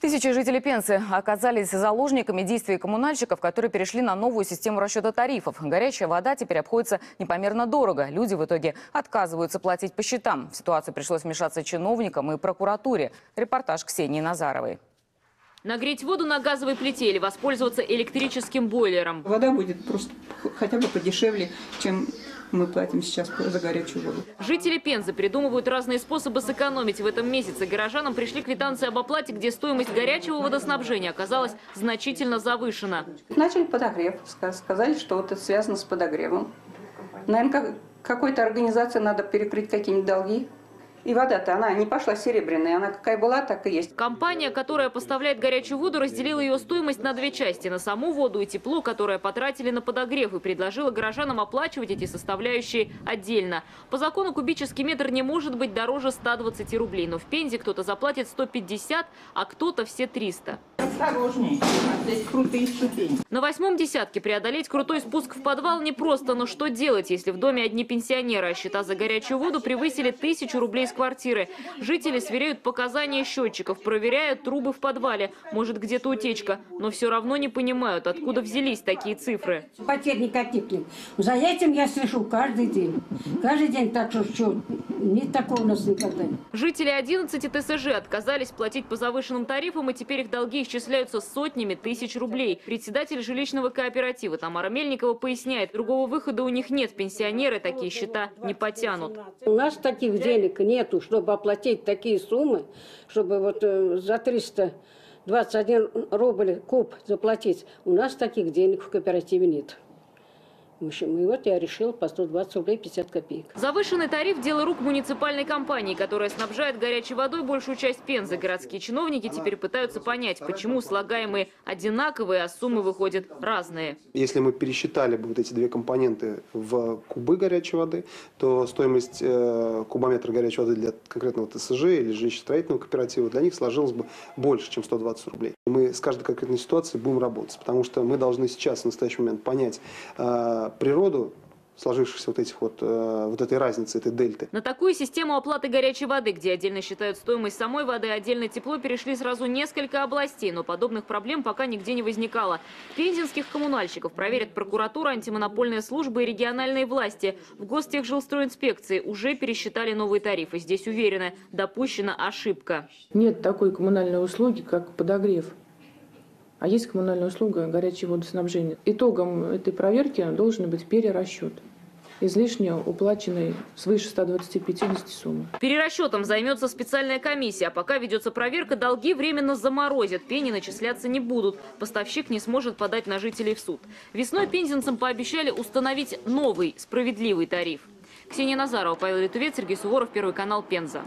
Тысячи жителей Пенсы оказались заложниками действий коммунальщиков, которые перешли на новую систему расчета тарифов. Горячая вода теперь обходится непомерно дорого. Люди в итоге отказываются платить по счетам. В ситуацию пришлось вмешаться чиновникам и прокуратуре. Репортаж Ксении Назаровой. Нагреть воду на газовой плите или воспользоваться электрическим бойлером. Вода будет просто хотя бы подешевле, чем мы платим сейчас за горячую воду. Жители Пензы придумывают разные способы сэкономить. В этом месяце горожанам пришли квитанции об оплате, где стоимость горячего водоснабжения оказалась значительно завышена. Начали подогрев. ска- Сказали, что вот это связано с подогревом. Наверное, какой-то организации надо перекрыть какие-нибудь долги. И вода-то, она не пошла серебряная, она какая была, так и есть. Компания, которая поставляет горячую воду, разделила ее стоимость на две части. На саму воду и тепло, которое потратили на подогрев, и предложила горожанам оплачивать эти составляющие отдельно. По закону кубический метр не может быть дороже 120 рублей. Но в Пензе кто-то заплатит 150, а кто-то все 300. Осторожней, а здесь крутые ступени. На восьмом десятке преодолеть крутой спуск в подвал непросто. Но что делать, если в доме одни пенсионеры, а счета за горячую воду превысили тысячу рублей с квартиры? Жители сверяют показания счетчиков, проверяют трубы в подвале. Может, где-то утечка. Но все равно не понимают, откуда взялись такие цифры. Потерь никаких нет. За этим я слышу каждый день. Каждый день так что, что нет такого у нас никогда. Жители 11 ТСЖ отказались платить по завышенным тарифам, и теперь их долги исчисляются сотнями тысяч рублей. Председатель жилищного кооператива Тамара Мельникова поясняет, другого выхода у них нет. Пенсионеры такие счета не потянут. У нас таких денег нету, чтобы оплатить такие суммы, чтобы вот э, за 321 рубль куб заплатить. У нас таких денег в кооперативе нет. В общем, и вот я решил по 120 рублей 50 копеек. Завышенный тариф – дело рук муниципальной компании, которая снабжает горячей водой большую часть Пензы. Городские чиновники теперь пытаются понять, почему слагаемые одинаковые, а суммы выходят разные. Если мы пересчитали бы вот эти две компоненты в кубы горячей воды, то стоимость э, кубометра горячей воды для конкретного ТСЖ или жилищно-строительного кооператива для них сложилась бы больше, чем 120 рублей. Мы с каждой конкретной ситуацией будем работать, потому что мы должны сейчас, в настоящий момент, понять э, природу сложившихся вот этих вот, э, вот этой разницы, этой дельты. На такую систему оплаты горячей воды, где отдельно считают стоимость самой воды, отдельно тепло, перешли сразу несколько областей, но подобных проблем пока нигде не возникало. Пензенских коммунальщиков проверят прокуратура, антимонопольная служба и региональные власти. В Гостехжилстройинспекции уже пересчитали новые тарифы. Здесь уверены, допущена ошибка. Нет такой коммунальной услуги, как подогрев. А есть коммунальная услуга горячее водоснабжение. Итогом этой проверки должен быть перерасчет излишне уплаченной свыше 125-50 суммы. Перерасчетом займется специальная комиссия. А пока ведется проверка, долги временно заморозят. Пени начисляться не будут. Поставщик не сможет подать на жителей в суд. Весной пензенцам пообещали установить новый справедливый тариф. Ксения Назарова, Павел Литовец, Сергей Суворов, Первый канал, Пенза.